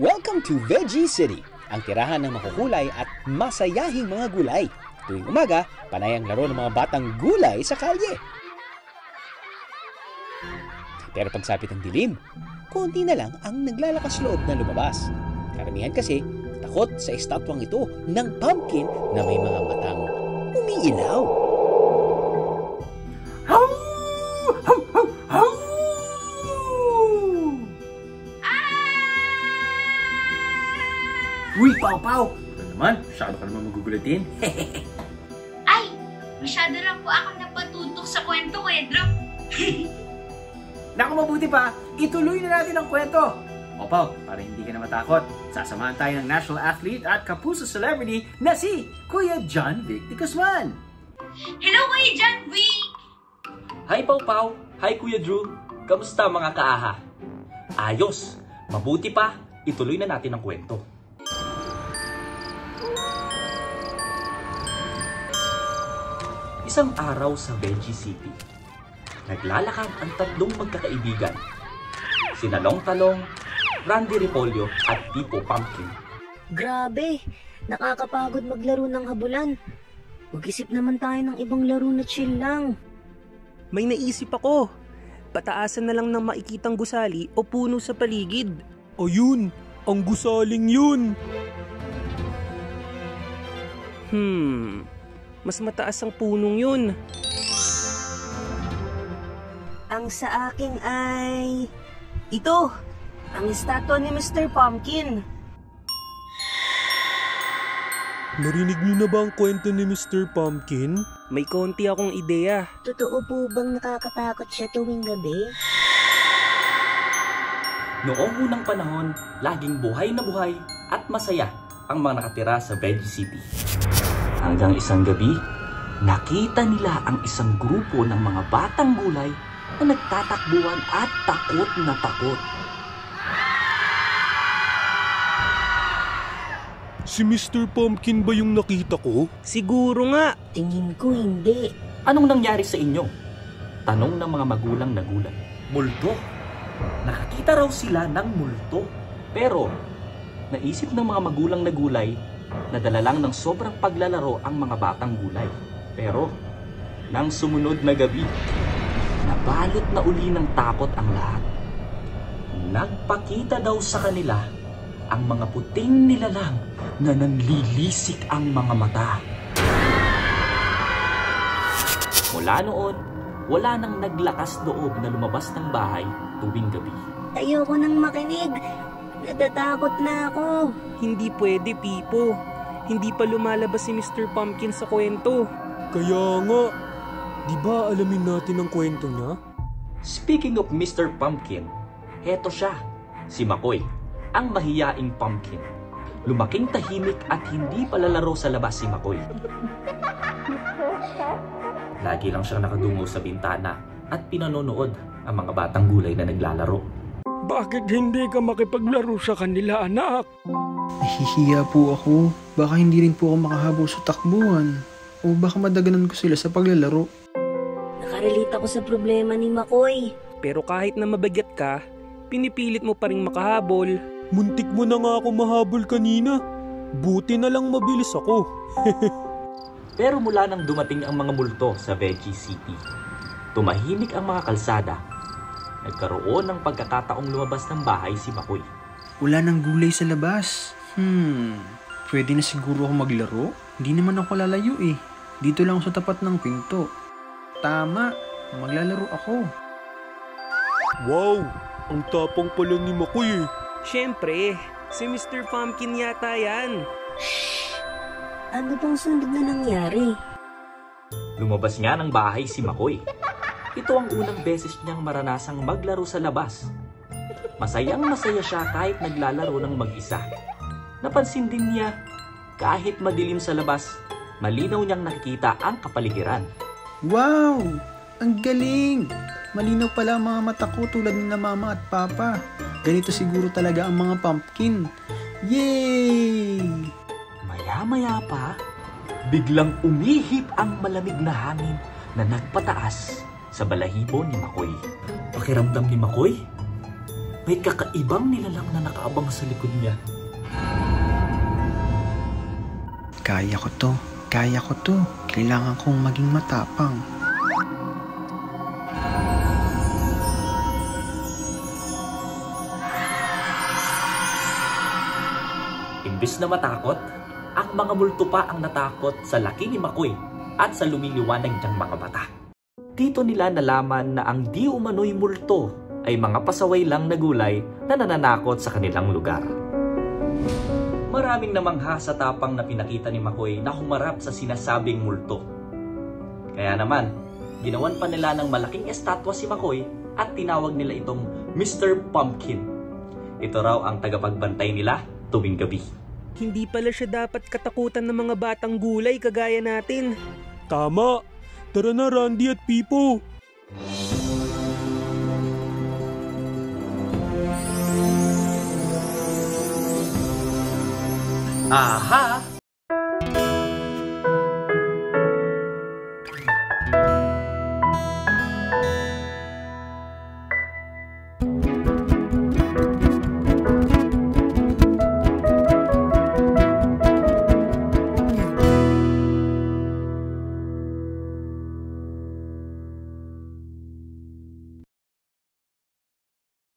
Welcome to Veggie City, ang tirahan ng makukulay at masayahing mga gulay. Tuwing umaga, panay ang laro ng mga batang gulay sa kalye. Pero pagsapit ng dilim, konti na lang ang naglalakas loob na lumabas. Karamihan kasi, takot sa estatwang ito ng pumpkin na may mga matang umiilaw. Uy, Pau Pau! Ano naman? Masyado ka naman magugulatin. Ay, masyado lang po akong napatutok sa kwento, Wedro. Naku, mabuti pa, ituloy na natin ang kwento. O Pau, para hindi ka na matakot, sasamahan tayo ng national athlete at kapuso celebrity na si Kuya John Vic de Guzman. Hello, Kuya John Vic! Hi Pau Pau! Hi Kuya Drew! Kamusta mga kaaha? Ayos! Mabuti pa, ituloy na natin ang kwento. Isang araw sa Veggie City, naglalakad ang tatlong magkakaibigan. Sina Long Talong, Randy Repolyo at Tipo Pumpkin. Grabe, nakakapagod maglaro ng habulan. Mag-isip naman tayo ng ibang laro na chill lang. May naisip ako. Pataasan na lang ng makikitang gusali o puno sa paligid. Ayun, ang gusaling yun. Hmm, mas mataas ang punong yun. Ang sa akin ay... Ito, ang estatwa ni Mr. Pumpkin. Narinig niyo na ba ang kwento ni Mr. Pumpkin? May konti akong ideya. Totoo po bang nakakatakot siya tuwing gabi? Noong unang panahon, laging buhay na buhay at masaya ang mga nakatira sa Veggie City. Hanggang isang gabi, nakita nila ang isang grupo ng mga batang gulay na nagtatakbuhan at takot na takot. Si Mr. Pumpkin ba yung nakita ko? Siguro nga. Tingin ko hindi. Anong nangyari sa inyo? Tanong ng mga magulang na gulay. Multo. Nakakita raw sila ng multo. Pero, naisip ng mga magulang na gulay na dala lang ng sobrang paglalaro ang mga batang gulay. Pero, nang sumunod na gabi, nabalot na uli ng takot ang lahat. Nagpakita daw sa kanila ang mga puting nilalang na nanlilisik ang mga mata. Mula noon, wala nang naglakas loob na lumabas ng bahay tuwing gabi. Ayoko nang makinig. Natatakot na ako. Hindi pwede, Pipo. Hindi pa lumalabas si Mr. Pumpkin sa kwento. Kaya nga. Di ba alamin natin ang kwento niya? Speaking of Mr. Pumpkin, heto siya, si Makoy, ang mahiyaing pumpkin. Lumaking tahimik at hindi palalaro sa labas si Makoy. Lagi lang siyang nakadungo sa bintana at pinanonood ang mga batang gulay na naglalaro. Bakit hindi ka makipaglaro sa kanila, anak? Nahihiya po ako. Baka hindi rin po ako makahabol sa takbuhan. O baka madaganan ko sila sa paglalaro. Nakarelate ako sa problema ni Makoy. Pero kahit na mabagyat ka, pinipilit mo pa rin makahabol. Muntik mo na nga ako mahabol kanina. Buti na lang mabilis ako. Pero mula nang dumating ang mga multo sa Veggie City, tumahimik ang mga kalsada. Nagkaroon ng pagkakataong lumabas ng bahay si Makoy. Wala nang gulay sa labas. Hmm, pwede na siguro ako maglaro? Hindi naman ako lalayo eh. Dito lang sa tapat ng pinto. Tama, maglalaro ako. Wow, ang tapang pala ni Makoy eh. Siyempre, si Mr. Pumpkin yata yan. Ano bang sunod na nangyari? Lumabas nga ng bahay si Makoy. Ito ang unang beses niyang maranasang maglaro sa labas. Masayang masaya siya kahit naglalaro ng mag-isa. Napansin din niya, kahit madilim sa labas, malinaw niyang nakikita ang kapaligiran. Wow! Ang galing! Malinaw pala ang mga mata ko tulad ni na mama at papa. Ganito siguro talaga ang mga pumpkin. Yay! Maya-maya pa, biglang umihip ang malamig na hangin na nagpataas sa balahibo ni Makoy. Pakiramdam ni Makoy, may kakaibang nilalang na nakaabang sa likod niya. Kaya ko to. Kaya ko to. Kailangan kong maging matapang. Imbis na matakot, ang mga multo pa ang natakot sa laki ni Makoy at sa lumiliwanag niyang mga mata. Dito nila nalaman na ang di umano'y multo ay mga pasaway lang na gulay na nananakot sa kanilang lugar. Maraming namangha sa tapang na pinakita ni Makoy na humarap sa sinasabing multo. Kaya naman, ginawan pa nila ng malaking estatwa si Makoy at tinawag nila itong Mr. Pumpkin. Ito raw ang tagapagbantay nila tuwing gabi. Hindi pala siya dapat katakutan ng mga batang gulay kagaya natin. Tama. Tara na Randy at Pipo. Aha!